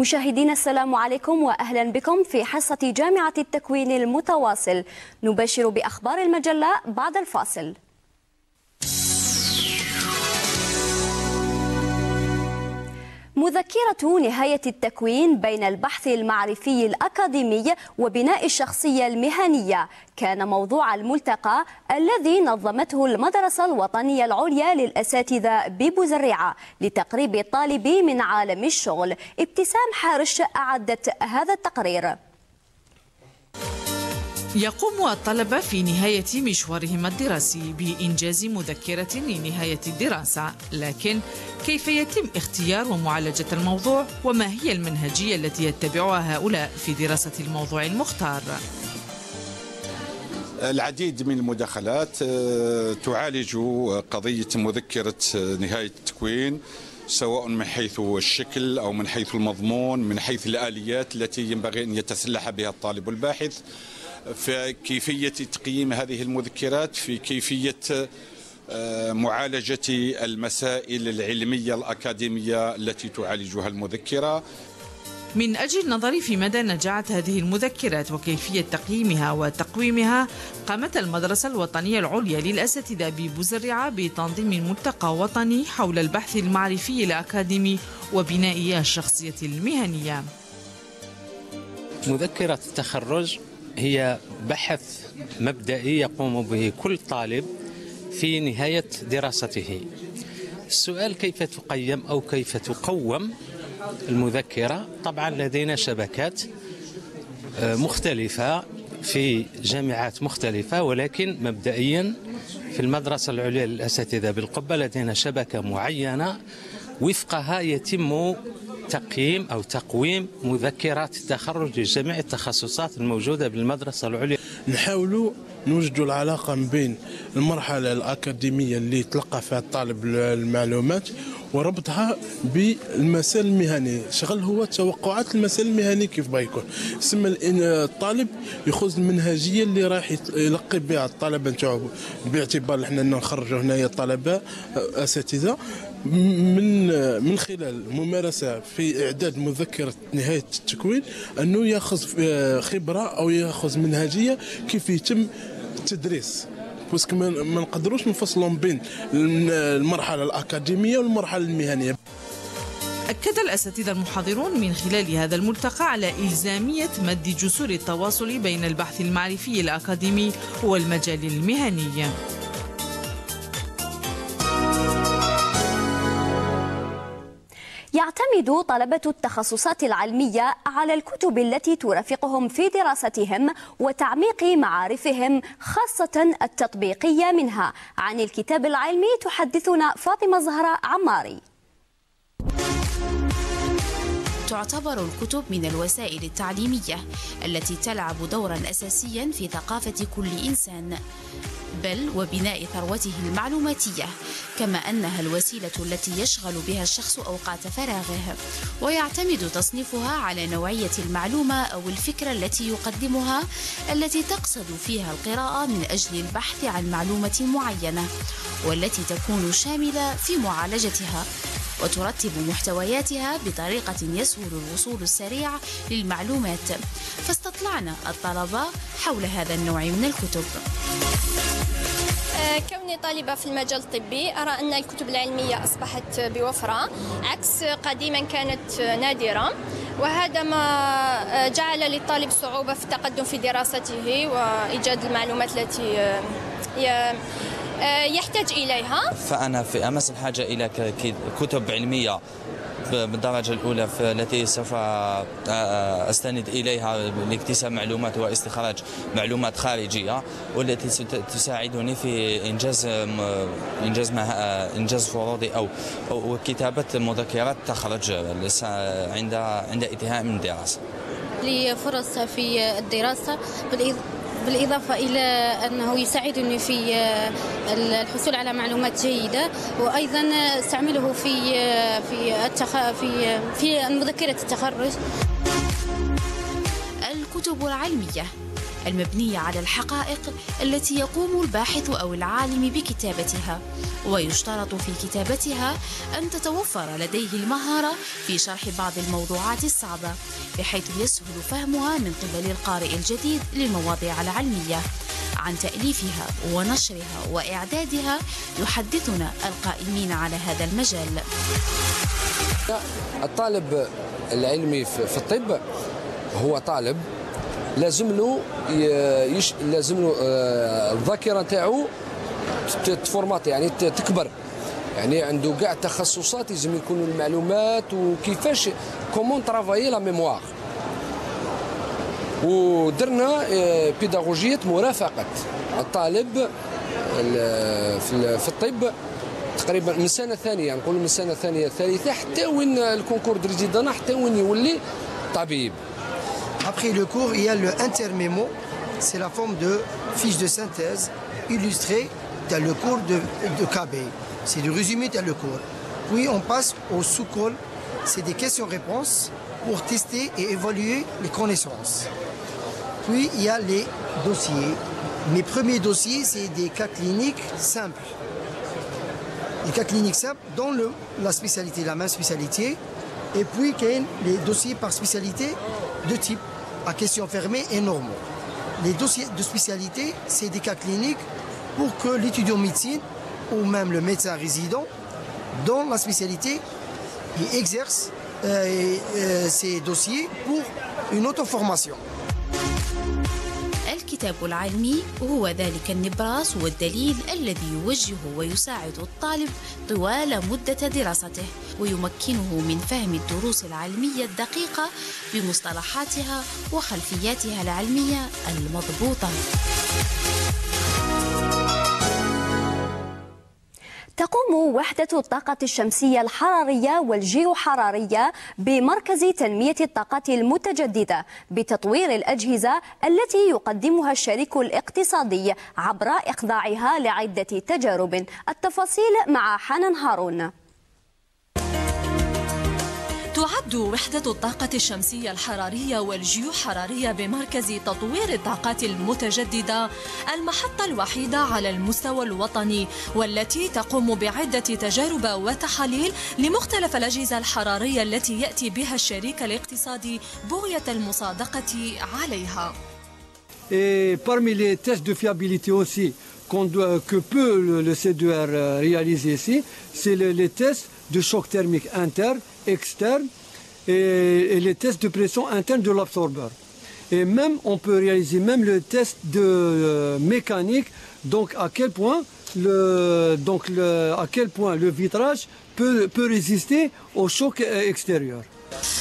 مشاهدينا السلام عليكم واهلا بكم في حصة جامعة التكوين المتواصل. نبشر بأخبار المجلة بعد الفاصل. مذكرة نهاية التكوين بين البحث المعرفي الأكاديمي وبناء الشخصية المهنية. كان موضوع الملتقى الذي نظمته المدرسة الوطنية العليا للأساتذة ببوزريعة لتقريب الطالب من عالم الشغل. ابتسام حارش أعدت هذا التقرير. يقوم الطلبة في نهاية مشوارهم الدراسي بإنجاز مذكرة لنهاية الدراسة. لكن كيف يتم اختيار ومعالجة الموضوع؟ وما هي المنهجية التي يتبعها هؤلاء في دراسة الموضوع المختار؟ العديد من المداخلات تعالج قضية مذكرة نهاية التكوين سواء من حيث الشكل أو من حيث المضمون من حيث الآليات التي ينبغي أن يتسلح بها الطالب الباحث. في كيفية تقييم هذه المذكرات في كيفية معالجة المسائل العلمية الأكاديمية التي تعالجها المذكرة. من أجل النظر في مدى نجاعة هذه المذكرات وكيفية تقييمها وتقويمها قامت المدرسة الوطنية العليا للأساتذة ببوزرعة بتنظيم ملتقى وطني حول البحث المعرفي الأكاديمي وبناء الشخصية المهنية. مذكرة التخرج هي بحث مبدئي يقوم به كل طالب في نهاية دراسته. السؤال كيف تقيم أو كيف تقوم المذكرة؟ طبعا لدينا شبكات مختلفة في جامعات مختلفة ولكن مبدئيا في المدرسة العليا للأساتذة بالقبة لدينا شبكة معينة وفقها يتم تقييم أو تقويم مذكرات التخرج لجميع التخصصات الموجودة بالمدرسة العليا. نحاولوا نوجدوا العلاقة بين المرحلة الأكاديمية اللي تلقى فيها الطالب المعلومات وربطها بالمسار المهني شغل هو توقعات المسار المهني كيف يكون سما الطالب يخوض المنهجية اللي راح يلقي بها الطلبة نتاعو. باعتبار إحنا نخرجوا هنايا طلبة أساتذة. من من خلال ممارسة في إعداد مذكرة نهاية التكوين أنه ياخذ خبرة أو ياخذ منهجية كيف يتم التدريس باسكو ما نقدروش نفصلوا بين المرحلة الأكاديمية والمرحلة المهنية. أكد الأساتذة المحاضرون من خلال هذا الملتقى على إلزامية مد جسور التواصل بين البحث المعرفي الأكاديمي والمجال المهني. يعتمد طلبة التخصصات العلمية على الكتب التي ترافقهم في دراستهم وتعميق معارفهم خاصة التطبيقية منها. عن الكتاب العلمي تحدثنا فاطمة زهراء عماري. تعتبر الكتب من الوسائل التعليمية التي تلعب دورا أساسيا في ثقافة كل إنسان بل وبناء ثروته المعلوماتية كما أنها الوسيلة التي يشغل بها الشخص أوقات فراغه ويعتمد تصنيفها على نوعية المعلومة أو الفكرة التي يقدمها التي تقصد فيها القراءة من أجل البحث عن معلومة معينة والتي تكون شاملة في معالجتها. وترتب محتوياتها بطريقة يسهل الوصول السريع للمعلومات. فاستطلعنا الطلبة حول هذا النوع من الكتب. كوني طالبة في المجال الطبي أرى أن الكتب العلمية أصبحت بوفرة عكس قديما كانت نادرة وهذا ما جعل للطالب صعوبة في التقدم في دراسته وإيجاد المعلومات التي يحتاج إليها فأنا في أمس الحاجة إلى كتب علمية بالدرجة الأولى التي سوف أستند إليها لاكتساب معلومات واستخراج معلومات خارجية والتي تساعدني في إنجاز إنجاز إنجاز فروضي أو أو كتابة مذكرات تخرج عند عند انتهاء من الدراسة. لي فرص في الدراسة بالإضافة إلى أنه يساعدني في الحصول على معلومات جيدة وأيضا أستعمله في في التخ... في في مذكرة التخرج. الكتب العلمية. المبنية على الحقائق التي يقوم الباحث أو العالم بكتابتها. ويشترط في كتابتها أن تتوفر لديه المهارة في شرح بعض الموضوعات الصعبة بحيث يسهل فهمها من قبل القارئ الجديد للمواضيع العلمية. عن تأليفها ونشرها وإعدادها يحدثنا القائمين على هذا المجال. الطالب العلمي في الطب هو طالب لازم له يش لازم له آه، الذاكرة نتاعو تفورمات يعني تكبر. يعني عنده كاع التخصصات لازم يكونوا المعلومات وكيفاش comment travailler la mémoire. ودرنا آه، بيداغوجية مرافقة. الطالب في الطب تقريبا من سنة ثانية نقول من سنة ثانية ثالثة حتى وين الكونكور دريزيدانا حتى وين يولي طبيب. Après le cours, il y a le intermémo, c'est la forme de fiche de synthèse illustrée dans le cours de, de KB. C'est du résumé dans le cours. Puis on passe au sous-col, c'est des questions-réponses pour tester et évaluer les connaissances. Puis il y a les dossiers. Mes premiers dossiers, c'est des cas cliniques simples. Les cas cliniques simples dans le, la spécialité, la même spécialité. Et puis il y a les dossiers par spécialité de type? À question fermée et normaux. Les dossiers de spécialité, c'est des cas cliniques pour que l'étudiant médecine ou même le médecin résident dans la spécialité il exerce euh, euh, ces dossiers pour une auto-formation. الكتاب العلمي هو ذلك النبراس والدليل الذي يوجه ويساعد الطالب طوال مدة دراسته ويمكنه من فهم الدروس العلمية الدقيقة بمصطلحاتها وخلفياتها العلمية المضبوطة. تقوم وحدة الطاقة الشمسية الحرارية والجيوحرارية بمركز تنمية الطاقة المتجددة بتطوير الأجهزة التي يقدمها الشريك الاقتصادي عبر إخضاعها لعدة تجارب. التفاصيل مع حنان هارون. تعد وحدة الطاقة الشمسية الحرارية والجيوحرارية بمركز تطوير الطاقات المتجددة المحطة الوحيدة على المستوى الوطني والتي تقوم بعدة تجارب وتحاليل لمختلف الأجهزة الحرارية التي يأتي بها الشريك الاقتصادي بغية المصادقة عليها. Aussi doit, que peut le, le C2R réaliser ici, c'est le, les tests de choc thermique interne externe et, et, les tests de pression interne de l'absorbeur. Et même, on peut réaliser même le test de euh, mécanique, donc à quel point le, donc le, à quel point le vitrage peut, peut résister au choc extérieur.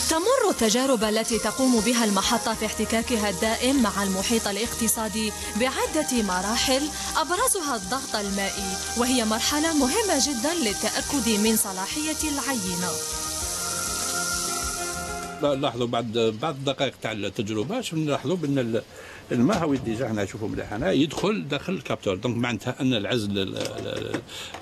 تمر التجارب التي تقوم بها المحطة في احتكاكها الدائم مع المحيط الاقتصادي بعدة مراحل أبرزها الضغط المائي وهي مرحلة مهمة جدا للتأكد من صلاحية العينة لاحظوا بعد بعد الدقائق تاع التجربه نلاحظوا بان الماء هو ديجا حنا نشوفوا مليح هنا يدخل داخل الكابتور دونك معناتها ان العزل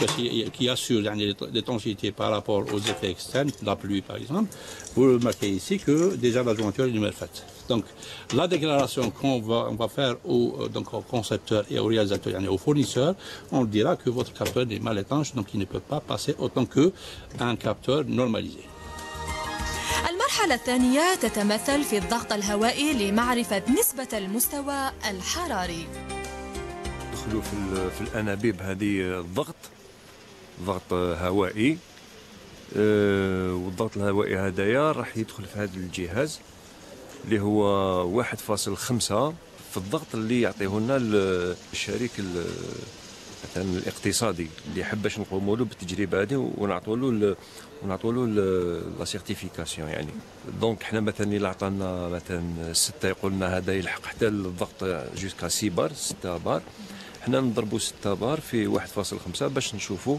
باش كي يعني لي تونسيتي بارابور او زيفي اكسترن لا بلوي باغ اكزومبل vous remarquez ici que déjà la jointure est mal faite. Donc la déclaration qu'on va, on va faire au, donc, au concepteur et au réalisateur, yani au fournisseur, on dira que votre capteur est mal étanche, donc il ne peut pas passer autant qu'un capteur normalisé. المرحلة الثانية تتمثل في الضغط الهوائي لمعرفة نسبة المستوى الحراري. دخلوا في, في الأنابيب هذه الضغط ضغط هوائي. أه والضغط الهوائي هذايا راح يدخل في هذا الجهاز اللي هو واحد فاصل خمسة في الضغط اللي يعطيه لنا الشريك مثلا الاقتصادي اللي حب باش نقوموا له بالتجربة هذه ونعطوا له ونعطوا له la certification يعني. donc حنا مثلا إلا عطانا مثلا ستة يقول لنا هذا يلحق حتى الضغط jusqu'à 6 bars 6 bars حنا نضربوا 6 bars في 1.5 باش نشوفوا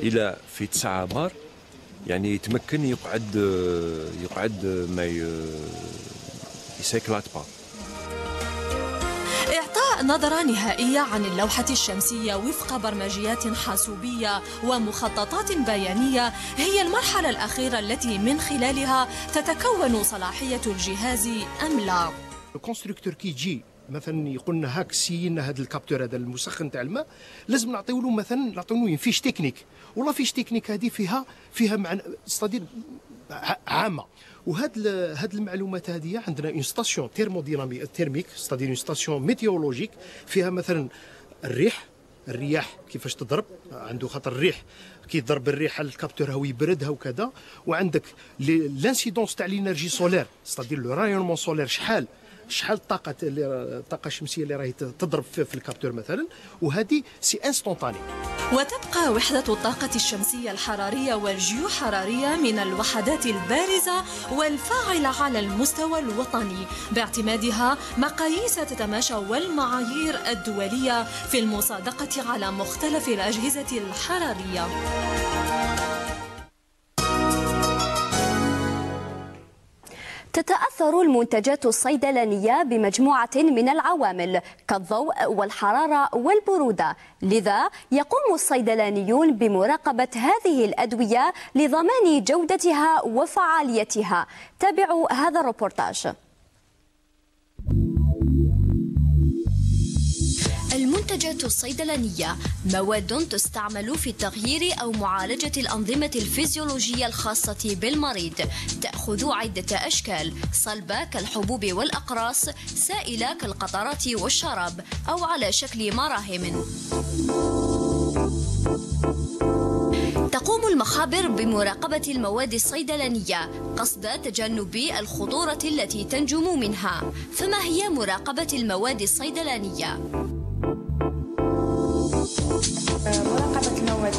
إلى في 9 bars يعني يتمكن يقعد يقعد ما يسيكلات pas نظرة نهائية عن اللوحة الشمسية وفق برمجيات حاسوبية ومخططات بيانية هي المرحلة الأخيرة التي من خلالها تتكون صلاحية الجهاز أم لا. ال constructeur كي يجي مثلا يقول لنا هاك سينا هذا ال capteur هذا المسخن تاع الماء لازم نعطيو له مثلا نعطيو له fiche technique والله fiche technique هذه فيها فيها معنى عامة. وهاد هاد المعلومات هذه عندنا une station thermodynamique thermique c'est-à-dire une station météorologique فيها مثلا الريح الرياح كيفاش تضرب عنده خاطر الريح كي الريح ال capteur هو يبردها وكذا. وعندك l'incidence تاع l'énergie solaire c'est-à-dire le rayonnement solaire شحال شحال الطاقة الطاقة الشمسية اللي راهي تضرب في ال capteur مثلا؟ وهذه c'est instantané وتبقى وحدة الطاقة الشمسية الحرارية والجيوحراريه من الوحدات البارزة والفاعلة على المستوى الوطني باعتمادها مقاييس تتماشى والمعايير الدولية في المصادقة على مختلف الأجهزة الحرارية. تتأثر المنتجات الصيدلانية بمجموعة من العوامل كالضوء والحرارة والبرودة. لذا يقوم الصيدلانيون بمراقبة هذه الأدوية لضمان جودتها وفعاليتها. تابعوا هذا الروبورتاج المنتجات الصيدلانية مواد تستعمل في تغيير أو معالجة الأنظمة الفيزيولوجية الخاصة بالمريض تأخذ عدة أشكال صلبة كالحبوب والأقراص سائلة كالقطرات والشراب أو على شكل مراهم تقوم المخابر بمراقبة المواد الصيدلانية قصد تجنب الخطورة التي تنجم منها فما هي مراقبة المواد الصيدلانية؟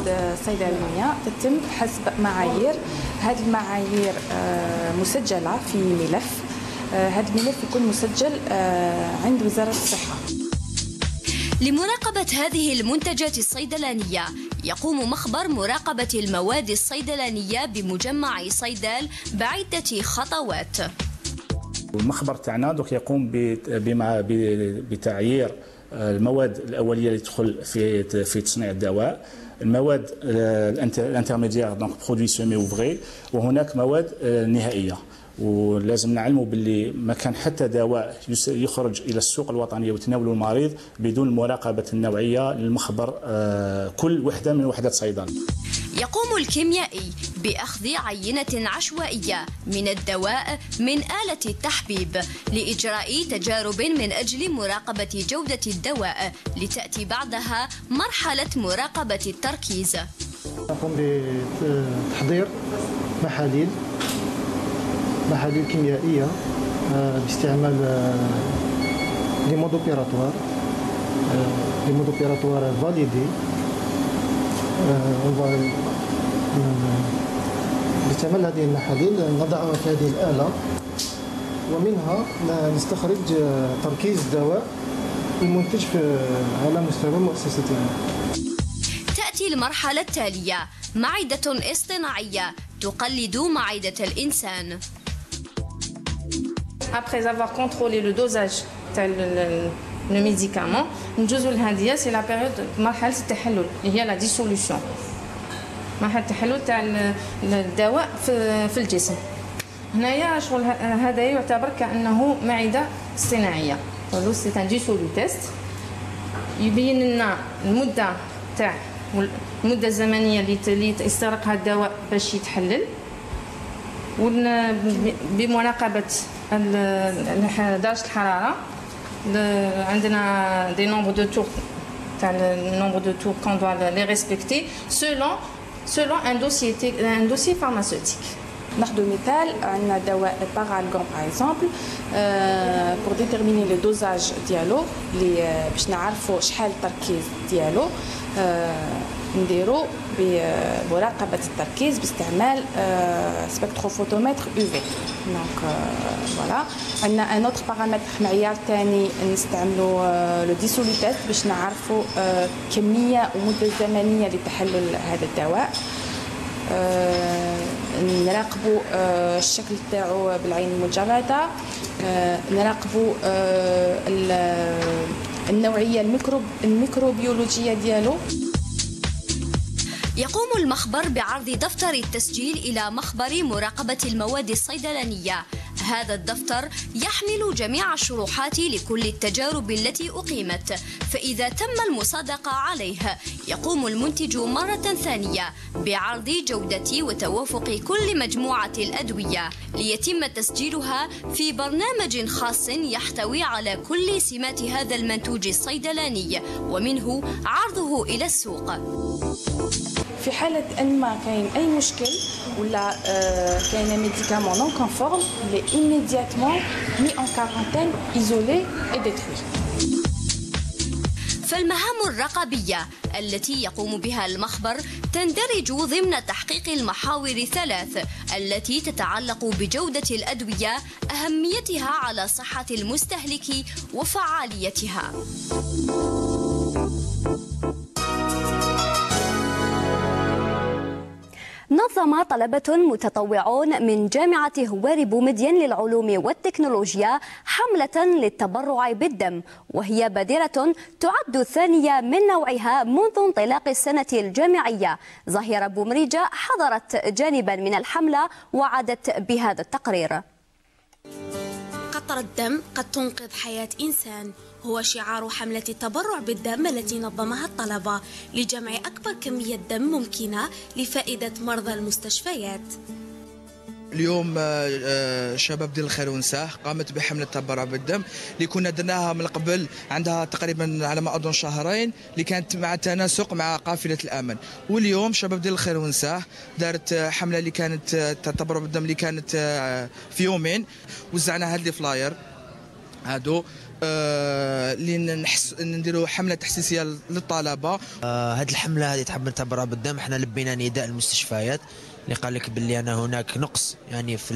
المواد الصيدلانية تتم حسب معايير. هذه المعايير مسجلة في ملف. هذا الملف يكون مسجل عند وزارة الصحة. لمراقبة هذه المنتجات الصيدلانية يقوم مخبر مراقبة المواد الصيدلانية بمجمع صيدال بعدة خطوات. المخبر تاعنا دوك يقوم بتعيير المواد الأولية اللي تدخل في في تصنيع الدواء. المواد ال intermédiaires donc produits semi-ouvrés وهناك مواد نهائية. ولازم نعلموا باللي ما كان حتى دواء يخرج إلى السوق الوطنية وتناوله المريض بدون مراقبة النوعية للمخبر كل وحدة من وحدات صيدلة. يقوم الكيميائي بأخذ عينة عشوائية من الدواء من آلة التحبيب لإجراء تجارب من أجل مراقبة جودة الدواء لتأتي بعدها مرحلة مراقبة التركيز. نقوم بتحضير محاليل محاليل كيميائية باستعمال les modes opératoires les modes opératoires validés. باستعمال هذه المحاليل نضعها في هذه الآلة. ومنها نستخرج تركيز الدواء المنتج على مستوى مؤسستنا. تأتي المرحلة التالية معدة اصطناعية تقلد معدة الإنسان. Après avoir contrôlé le dosage du médicament نجوزو لهادية c'est la période مرحلة التحلل هي la dissolution مرحلة التحلل تاع الدواء في, في الجسم هنايا شغل هذا يعتبر كأنه معدة صناعية ولو c'est un dissolu test يبين لنا المدة تاع المدة الزمنية اللي يستغرقها الدواء باش يتحلل بمراقبة درجة الحرارة عندنا دي نومبر دو تور تاع النومبر دو تور كون دوا لي ريسبكتي سولون سولون ان دوسي ان دوسي فارماسيوتيك ناخذ مثال عندنا دواء بارالغون باغ اكزومبل بور ديتيرميني لو دوزاج ديالو اللي باش نعرفوا شحال التركيز ديالو نديرو بمراقبة التركيز باستعمال سبكتروفوتومتر يو في دونك فوالا عندنا ان اوتر بارامتر معيار ثاني نستعملو لو ديسولو تيست باش نعرفوا كمية ومدة زمنية لتحلل هذا الدواء. نراقبوا الشكل تاعو بالعين المجردة. نراقبوا النوعية الميكروب الميكروبيولوجية ديالو. يقوم المخبر بعرض دفتر التسجيل إلى مخبر مراقبة المواد الصيدلانية. هذا الدفتر يحمل جميع الشروحات لكل التجارب التي أقيمت. فإذا تم المصادقة عليه يقوم المنتج مرة ثانية بعرض جودة وتوافق كل مجموعة الأدوية ليتم تسجيلها في برنامج خاص يحتوي على كل سمات هذا المنتوج الصيدلاني ومنه عرضه إلى السوق. في حالة أن ما كاين أي مشكل ولا آه كاين médicament non conforme est immédiatement mis en quarantaine, isolé et détruit. فالمهام الرقابية التي يقوم بها المخبر تندرج ضمن تحقيق المحاور ثلاث التي تتعلق بجودة الأدوية أهميتها على صحة المستهلك وفعاليتها. نظم طلبة متطوعون من جامعة هواري بومدين للعلوم والتكنولوجيا حملة للتبرع بالدم وهي بادرة تعد الثانية من نوعها منذ انطلاق السنة الجامعية. ظاهرة بومريجة حضرت جانبا من الحملة وعدت بهذا التقرير. قطرة الدم قد تنقذ حياة إنسان هو شعار حملة التبرع بالدم التي نظمها الطلبة لجمع أكبر كمية دم ممكنة لفائدة مرضى المستشفيات. اليوم شباب ديال الخير ونساه قامت بحملة التبرع بالدم اللي كنا درناها من قبل عندها تقريبا على ما أظن شهرين اللي كانت مع تناسق مع قافلة الامل واليوم شباب ديال الخير ونساه دارت حملة اللي كانت التبرع بالدم اللي كانت في يومين. وزعنا هاد فلاير هادو. اللي آه نحس نديروا حملة تحسيسية للطلبة. آه الحملة هذه تحب تبرع بالدم إحنا لبينا نداء المستشفيات. اللي قال لك باللي أنا هناك نقص يعني في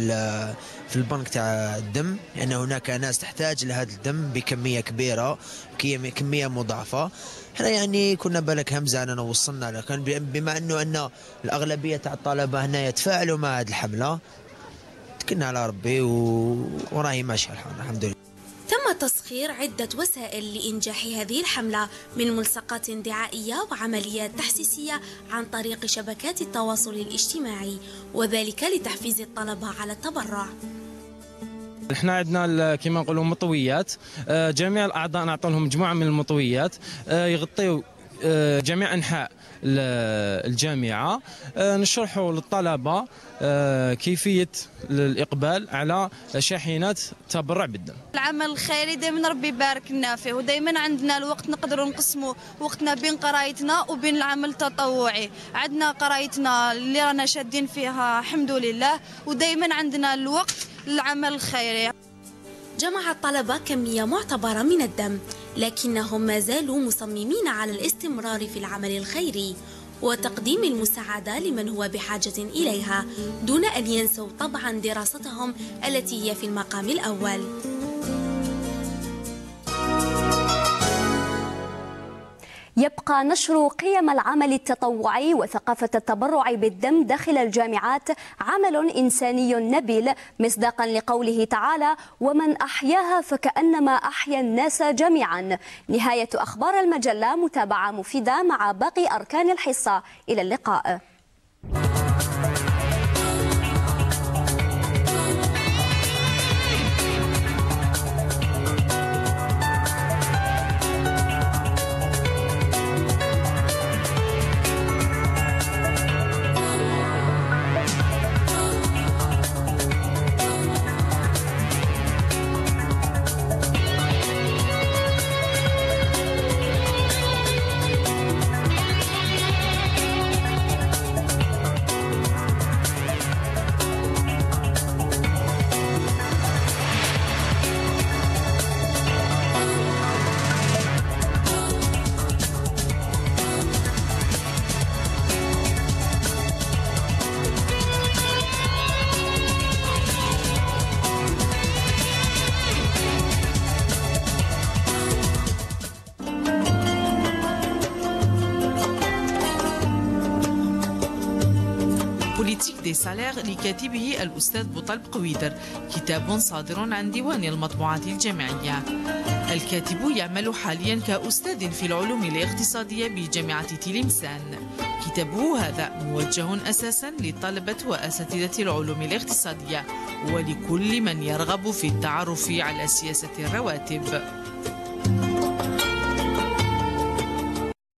في البنك تاع الدم. لأن يعني هناك ناس تحتاج لهذا الدم بكمية كبيرة كمية مضاعفة. إحنا يعني كنا بالك همزة أننا وصلنا لكن بما انه أن الأغلبية تاع الطلبة هنا يتفاعلوا مع هذه الحملة تكلنا على ربي وراهي ماشيه الحمد لله. تسخير عدة وسائل لإنجاح هذه الحملة من ملصقات دعائية وعمليات تحسيسية عن طريق شبكات التواصل الاجتماعي وذلك لتحفيز الطلبة على التبرع. إحنا عندنا كما نقولوا مطويات. جميع الأعضاء نعطوا لهم مجموعة من المطويات. يغطيوا جميع أنحاء الجامعة. نشرحوا للطلبة كيفية الإقبال على شاحنات تبرع بالدم. العمل الخيري دائما ربي يبارك لنا فيه ودائما عندنا الوقت نقدروا نقسموا وقتنا بين قرايتنا وبين العمل التطوعي. عندنا قرايتنا اللي رانا شادين فيها الحمد لله ودائما عندنا الوقت للعمل الخيري. جمع الطلبة كمية معتبرة من الدم. لكنهم ما زالوا مصممين على الاستمرار في العمل الخيري وتقديم المساعدة لمن هو بحاجة إليها دون أن ينسوا طبعا دراستهم التي هي في المقام الأول. يبقى نشر قيم العمل التطوعي وثقافة التبرع بالدم داخل الجامعات عمل إنساني نبيل مصداقا لقوله تعالى ومن أحياها فكأنما أحيا الناس جميعا نهاية أخبار المجلة متابعة مفيدة مع باقي أركان الحصة. إلى اللقاء. دي سالير لكاتبه الأستاذ بوطلب قويدر. كتاب صادر عن ديوان المطبوعات الجامعية. الكاتب يعمل حاليا كأستاذ في العلوم الاقتصادية بجامعة تلمسان التبو هذا موجه أساسا لطلبة وأساتذة العلوم الاقتصادية ولكل من يرغب في التعرف على سياسة الرواتب.